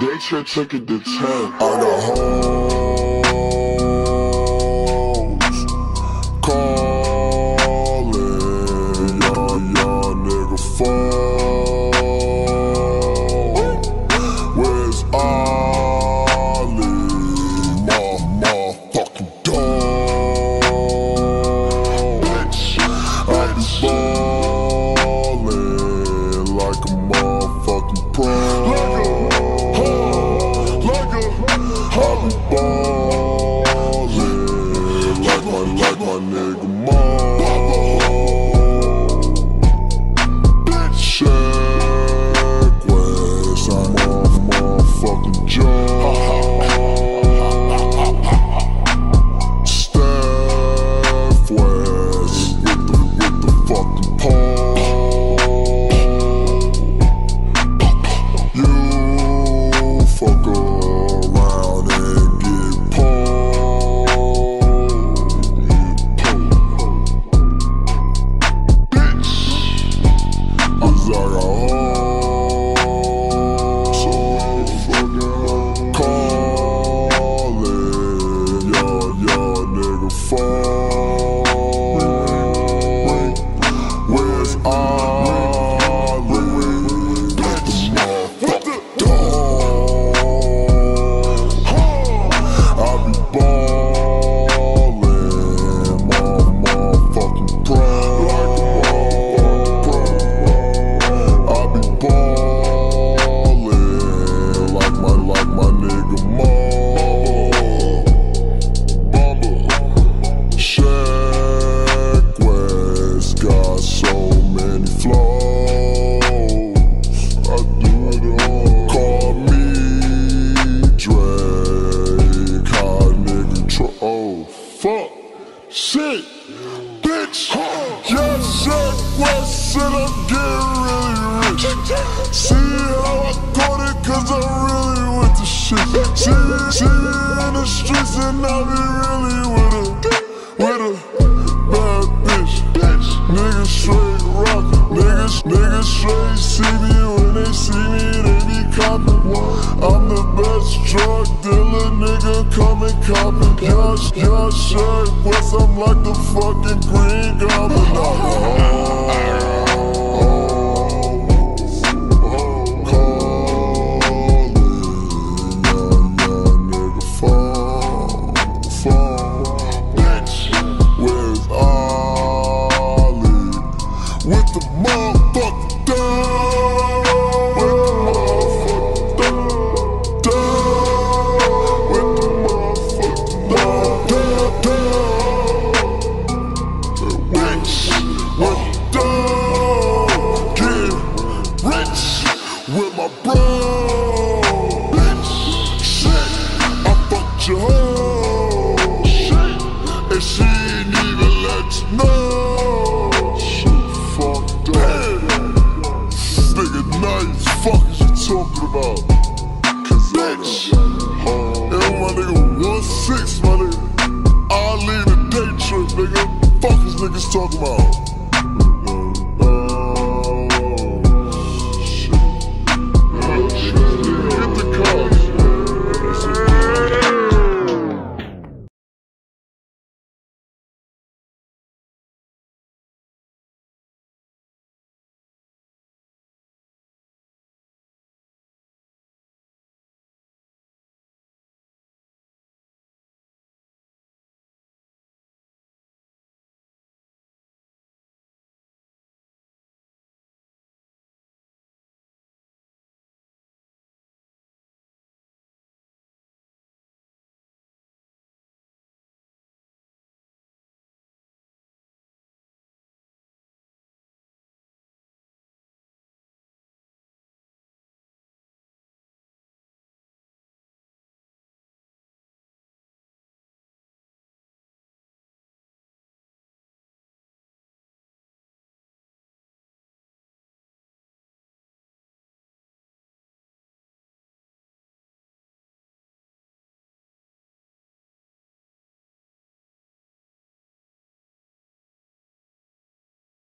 They took it to 10. I got hoes I cause shit, bitch. Yes, Sheck Wes said I'm getting really rich. See how I got it, cause I really with the shit. See, see in the streets and I be really with a, with a bad bitch. bitch. Niggas straight rock, niggas, niggas straight see me goblin. Got, got shade, plus I'm like the fucking green goblin. I, I, I, bitch, no. Shit fucked up. Hey. Nigga nice, fuck is you talking about? Cause bitch. And my nigga 1-6, my nigga. I lead a day trip, nigga. Fuck is niggas talking about?